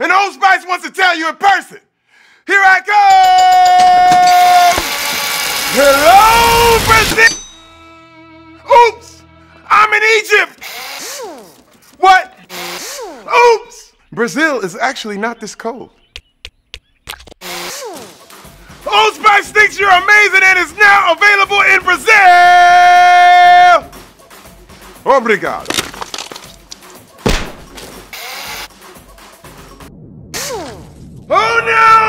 And Old Spice wants to tell you in person. Here I come! Hello, Brazil! Oops! I'm in Egypt! What? Oops! Brazil is actually not this cold. Old Spice thinks you're amazing and is now available in Brazil! Obrigado. Oh